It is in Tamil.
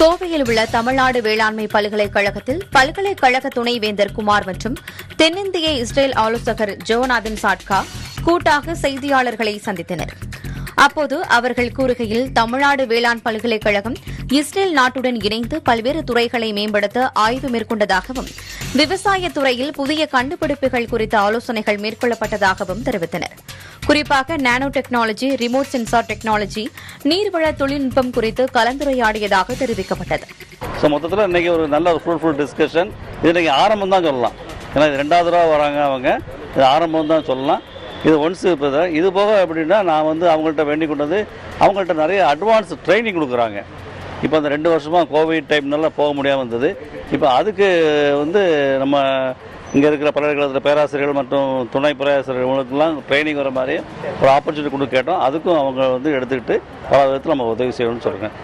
கோவையில் உள்ள தமிழ்நாடு வேளாண்மை பல்கலைக்கழகத்தில் பல்கலைக்கழக துணைவேந்தர் குமார் மற்றும் தென்னிந்திய இஸ்ரேல் ஆலோசகர் ஜோநாதன் சாட்கா கூட்டாக செய்தியாளர்களை சந்தித்தனர். அப்போது அவர்கள் கூறுகையில் தமிழ்நாடு வேளாண் பல்கலைக்கழகம் இஸ்ரேல் நாட்டுடன் இணைந்து பல்வேறு துறைகளை மேம்படுத்த ஆய்வு மேற்கொண்டதாகவும் விவசாயத் துறையில் புதிய கண்டுபிடிப்புகள் குறித்த ஆலோசனைகள் மேற்கொள்ளப்பட்டதாகவும் தெரிவித்தனர். குறிப்பாக nano technology remote sensor technology நீர்வள தொழில்நுட்பம் குறித்து கலந்துரையாடியதாக தெரிவிக்கப்பட்டது. ஸோ மொத்தத்தில் இன்றைக்கி ஒரு நல்ல ஒரு ஃப்ரூட்ஃபுல் டிஸ்கஷன் இது இன்றைக்கி ஆரம்பம் தான் சொல்லலாம். ஏன்னா இது ரெண்டாவது தடவை வராங்க அவங்க. இது ஆரம்பம் தான் சொல்லலாம். இது ஒன்ஸ் இப்போ தான். இது போக எப்படின்னா நான் வந்து அவங்கள்ட்ட வேண்டி கொண்டு வந்து அவங்கள்ட்ட நிறைய அட்வான்ஸ் ட்ரைனிங் கொடுக்குறாங்க. இப்போ அந்த ரெண்டு வருஷமாக கோவிட் டைம்னால போக முடியாமல் இருந்தது. இப்போ அதுக்கு வந்து நம்ம இங்கே இருக்கிற பல்கலைக்கழகத்தில் பேராசிரியர்கள் மற்றும் துணை பேராசிரியர்களுக்கெல்லாம் ட்ரைனிங் வர மாதிரி ஒரு ஆப்பர்ச்சுனிட்டி கொடுக்க கேட்டோம். அதுக்கும் அவங்க வந்து எடுத்துக்கிட்டு பல விதத்தில் நம்ம உதவி செய்யணும்னு சொல்கிறேன்